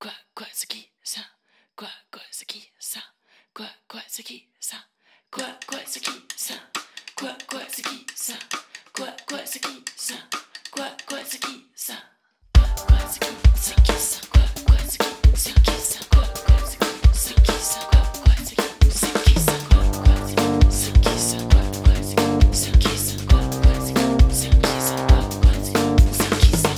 Quoi, quoi, c'est qui ça Quoi, quoi, c'est qui ça Quoi, quoi, c'est qui ça Quoi, quoi, c'est qui ça Quoi, quoi, c'est qui ça Quoi, quoi, c'est qui ça Quoi, quoi, c'est qui ça Quoi, quoi, c'est qui C'est qui ça Quoi, quoi, c'est qui C'est qui ça Quoi, quoi, c'est qui C'est qui ça Quoi, quoi, c'est qui C'est qui ça Quoi, quoi, c'est qui C'est qui ça Quoi, quoi, c'est qui C'est qui ça Quoi, quoi, c'est qui C'est qui ça Quoi, quoi, c'est qui C'est qui ça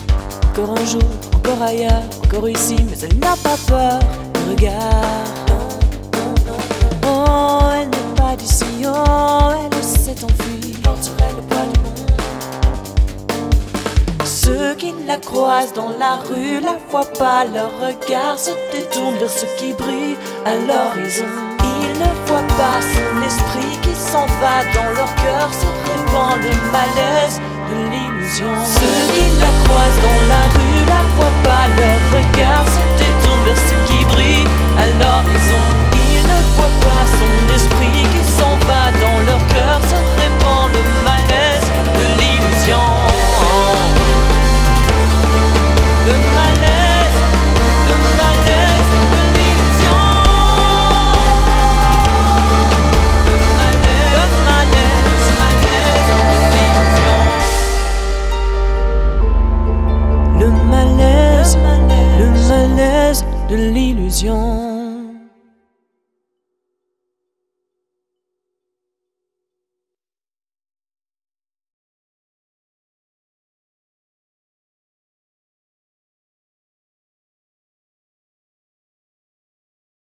Encore un jour, encore ailleurs, encore ici, mais elle n'a pas peur. Regarde. Oh, elle n'est pas d'ici, oh, elle s'est enfuie. Elle le poids du monde. Ceux qui la croisent dans la rue la voient pas, leur regard se détourne vers ce qui brille à l'horizon. Ils ne voient pas son esprit qui s'en va dans leur cœur, se répand le malaise de l'illusion. Ceux qui la croisent dans la rue la de l'illusion.